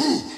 Who?